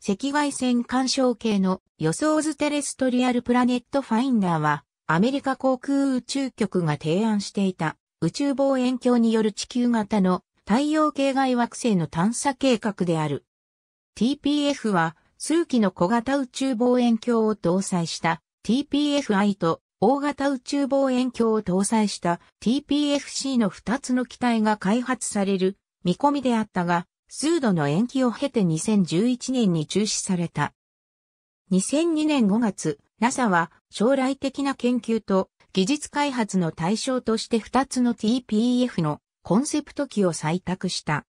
赤外線干渉系の予想図テレストリアルプラネットファインダーは、アメリカ航空宇宙局が提案していた宇宙望遠鏡による地球型の太陽系外惑星の探査計画である。TPF は数機の小型宇宙望遠鏡を搭載した TPFI と大型宇宙望遠鏡を搭載した TPFC の2つの機体が開発される見込みであったが、数度の延期を経て2011年に中止された。2002年5月、NASA は将来的な研究と技術開発の対象として2つの TPF のコンセプト機を採択した。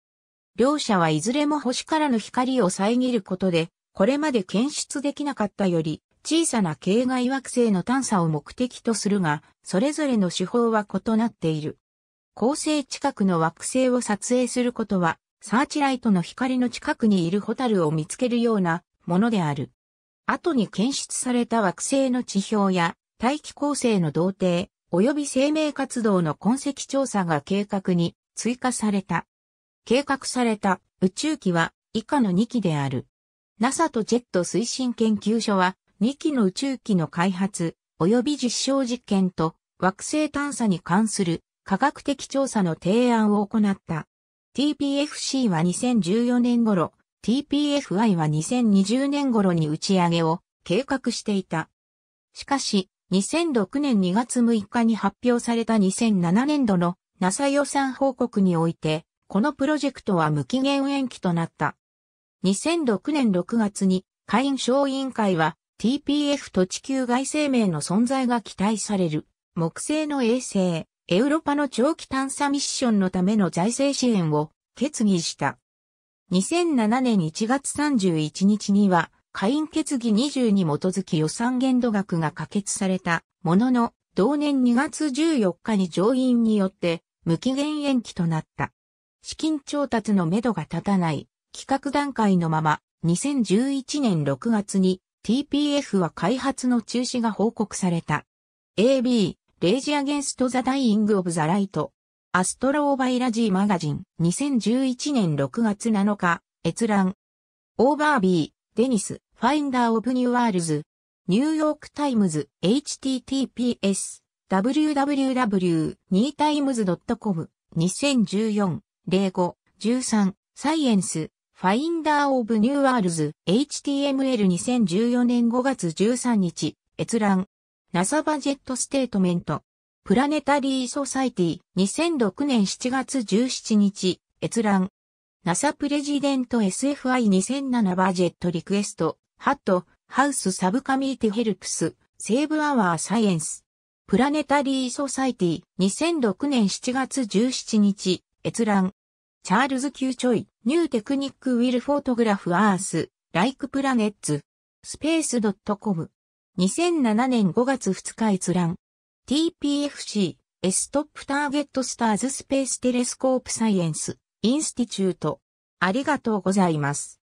両者はいずれも星からの光を遮ることで、これまで検出できなかったより小さな系外惑星の探査を目的とするが、それぞれの手法は異なっている。恒星近くの惑星を撮影することは、サーチライトの光の近くにいるホタルを見つけるようなものである。後に検出された惑星の地表や大気構成の動程及び生命活動の痕跡調査が計画に追加された。計画された宇宙機は以下の2機である。NASA とジェット推進研究所は2機の宇宙機の開発及び実証実験と惑星探査に関する科学的調査の提案を行った。TPFC は2014年頃、TPFI は2020年頃に打ち上げを計画していた。しかし、2006年2月6日に発表された2007年度の NASA 予算報告において、このプロジェクトは無期限延期となった。2006年6月に会員小委員会は TPF と地球外生命の存在が期待される木星の衛星エウロパの長期探査ミッションのための財政支援を決議した。2007年1月31日には、会員決議20に基づき予算限度額が可決されたものの、同年2月14日に上院によって無期限延期となった。資金調達のめどが立たない企画段階のまま、2011年6月に TPF は開発の中止が報告された。AB、レイジアゲンストザダイイングオブザライト。Astrobiology Magazine、2011年6月7日、閲覧。 Overbye、Dennis、Finder of New Worlds。New York Times、https、 www.nytimes.com、2014、05、13、 science、finder of new worlds、HTML2014 年5月13日、閲覧。NASA Budget Statement。Planetary Society 2006年7月17日閲覧。NASA プレジデント SFI2007 バジェットリクエスト。ハットハウスサブカミーティヘルプス。セーブアワーサイエンス。プラネタリーソサイティ2006年7月17日閲覧。チャールズ・ Q・チョイ。 New Technique Will Photograph Earth。Like Planets。スペース .com 2007年5月2日閲覧 TPFC、S トップターゲットスターズスペーステレスコープサイエンス、インスティチュート。ありがとうございます。